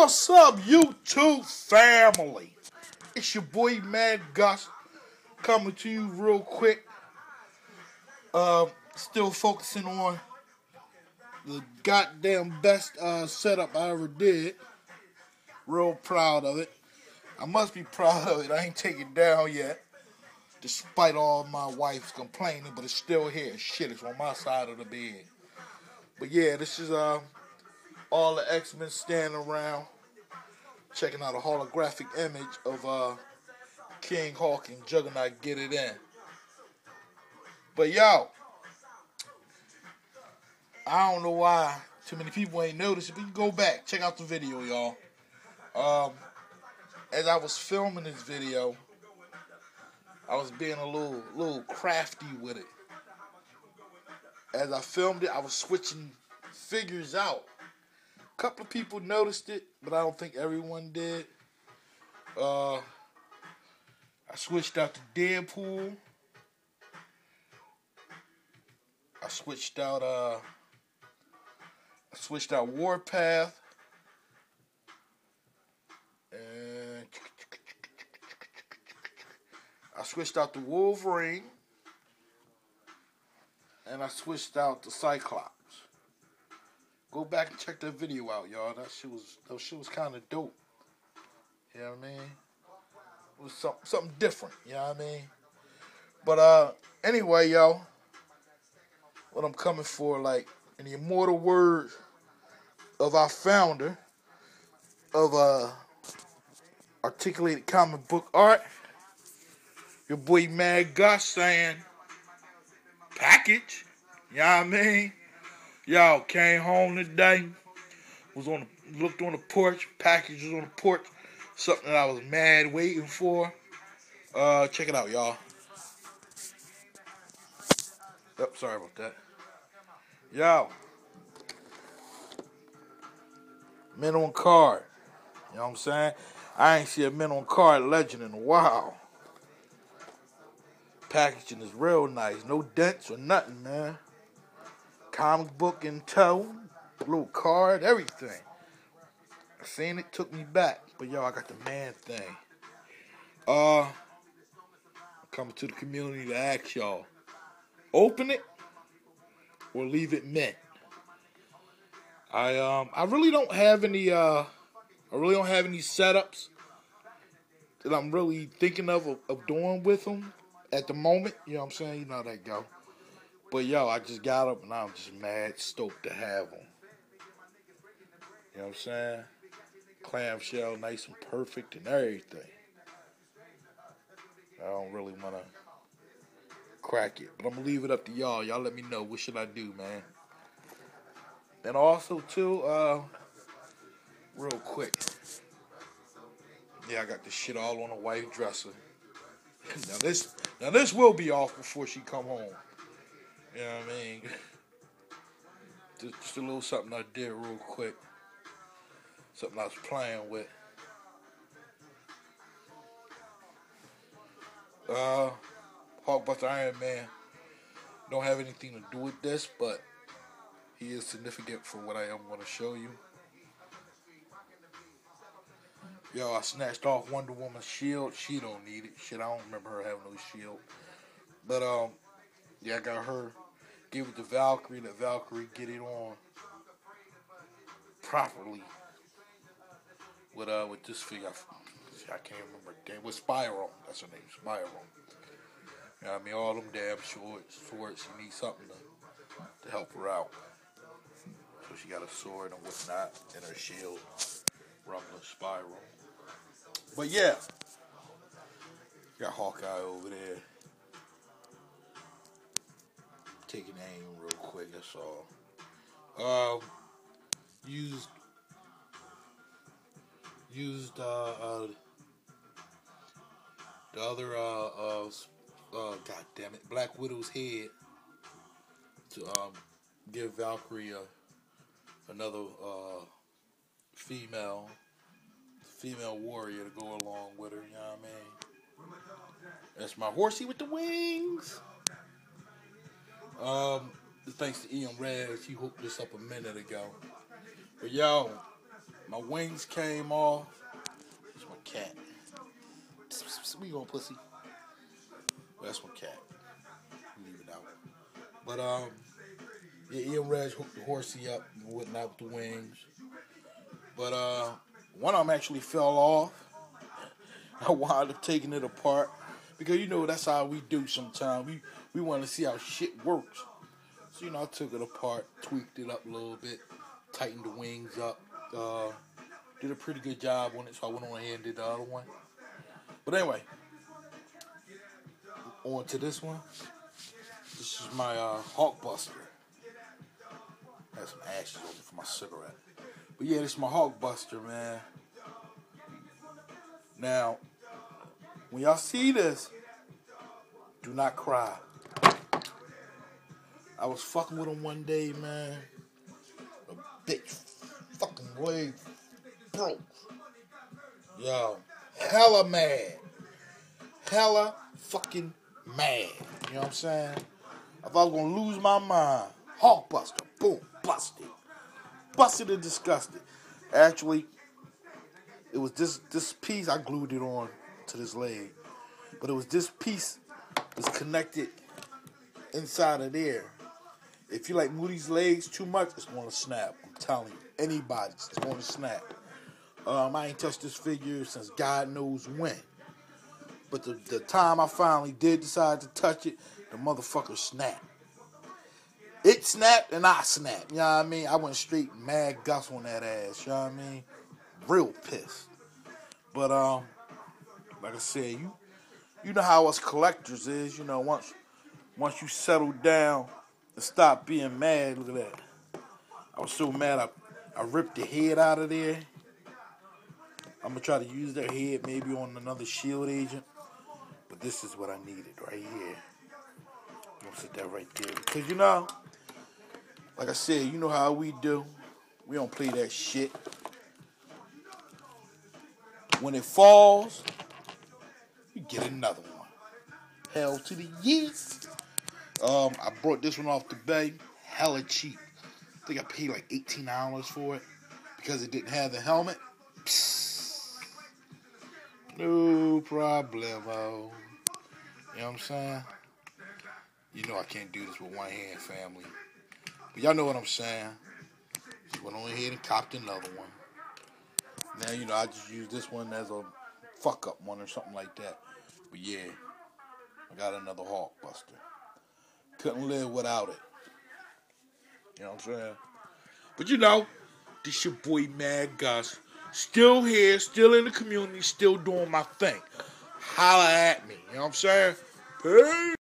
What's up, YouTube family? It's your boy Mad Gus coming to you real quick. Uh, still focusing on the goddamn best uh, setup I ever did. Real proud of it. I must be proud of it. I ain't taken down yet, despite all my wife's complaining, but it's still here. Shit, it's on my side of the bed. But yeah, this is uh all the X-Men standing around checking out a holographic image of uh, King Hulk and Juggernaut get it in. But yo, I don't know why too many people ain't noticed but you go back, check out the video, y'all. Um, as I was filming this video, I was being a little little crafty with it. As I filmed it, I was switching figures out couple of people noticed it, but I don't think everyone did. Uh, I switched out to Deadpool. I switched out uh I switched out Warpath. And I switched out the Wolverine. And I switched out the Cyclops. Go back and check that video out, y'all. That shit was that shit was kind of dope. You know what I mean? It was something something different. You know what I mean? But uh, anyway, y'all. What I'm coming for, like in the immortal words of our founder of uh articulated comic book art, your boy Mad Gus saying package. You know what I mean? Y'all came home today, was on the, looked on the porch, package was on the porch, something that I was mad waiting for. Uh, check it out, y'all. Yep, sorry about that. Yo. Mint on card. You know what I'm saying? I ain't see a mint on card legend in a while. Packaging is real nice. No dents or nothing, man comic book in tow, little card, everything. I seen it, took me back. But yo, I got the man thing. Uh, coming to the community to ask y'all, open it or leave it mint. I um I really don't have any uh I really don't have any setups that I'm really thinking of of, of doing with them at the moment. You know what I'm saying? You know how that go. But yo, I just got up and I'm just mad stoked to have them. You know what I'm saying? Clamshell, nice and perfect and everything. I don't really want to crack it, but I'm gonna leave it up to y'all. Y'all let me know what should I do, man. And also too, uh, real quick. Yeah, I got this shit all on a white dresser. now this, now this will be off before she come home. You know what I mean? Just, a little something I did real quick. Something I was playing with. Uh, Hulkbuster Iron Man don't have anything to do with this, but he is significant for what I am going to show you. Yo, I snatched off Wonder Woman's shield. She don't need it. Shit, I don't remember her having no shield. But um, yeah, I got her. Give it to Valkyrie. Let Valkyrie get it on properly. With uh, with this figure, I, I can't remember. Damn, with Spiral. That's her name, Spiral. You know I mean? All them damn short swords. She needs something to, to help her out. So she got a sword and whatnot, and her shield. Rumbling Spiral. But yeah. Got Hawkeye over there taking aim real quick. That's all. Uh, used used uh, uh, the other uh, uh, uh, God damn it, Black Widow's head to um, give Valkyrie a, another uh, female female warrior to go along with her. You know what I mean? That's my horsey with the wings. Um, thanks to Ian Red, he hooked this up a minute ago. But yo, My wings came off. That's my cat. We going pussy. That's my cat. Leave it out. But um, yeah, Ian Reg hooked the horsey up and whatnot with the wings. But uh, one of them actually fell off. I wound up taking it apart because you know that's how we do sometimes. We we want to see how shit works. So you know, I took it apart, tweaked it up a little bit, tightened the wings up. Uh, did a pretty good job on it, so I went on ahead and did the other one. But anyway, on to this one. This is my uh, Hulkbuster. Had some ashes on it for my cigarette. But yeah, this is my Hulkbuster, man. Now, when y'all see this, do not cry. I was fucking with him one day, man. A bitch fucking leg broke. Yo, hella mad. Hella fucking mad. You know what I'm saying? I thought I was gonna lose my mind. Hulkbuster, boom, busted. Busted and disgusted. Actually, it was this this piece I glued it on to this leg. But it was this piece was connected inside of there. If you like Moody's legs too much, it's gonna snap. I'm telling you, anybody, it's gonna snap. Um, I ain't touched this figure since God knows when. But the, the time I finally did decide to touch it, the motherfucker snapped. It snapped and I snapped. You know what I mean? I went straight mad Gus on that ass. You know what I mean? Real pissed. But um, like I said, you you know how us collectors is. You know, once once you settle down and stop being mad, look at that. I was so mad I I ripped the head out of there. I'm gonna try to use their head maybe on another shield agent. But this is what I needed right here. I'm gonna sit that right there. Because you know, like I said, you know how we do. We don't play that shit. When it falls, get another one. Hell to the yes. Um, I brought this one off the bay, hella cheap. I think I paid like eighteen dollars for it because it didn't have the helmet. Psst. No problemo. You know what I'm saying? You know I can't do this with one hand, family. But y'all know what I'm saying. Went on ahead and copped another one. Now, you know, I just use this one as a fuck up one or something like that. But yeah, I got another Hawk Buster. Couldn't live without it. You know what I'm saying? But you know, this your boy Mad Gus. Still here, still in the community, still doing my thing. Holla at me. You know what I'm saying? Peace.